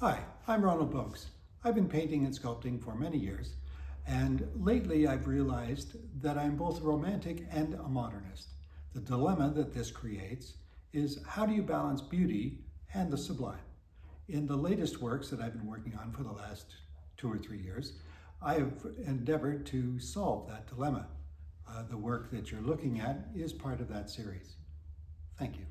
Hi, I'm Robert Boaks. I've been painting and sculpting for many years, and lately I've realized that I'm both a romantic and a modernist. The dilemma that this creates is how do you balance beauty and the sublime? In the latest works that I've been working on for the last two or three years, I have endeavored to solve that dilemma. Uh, the work that you're looking at is part of that series. Thank you.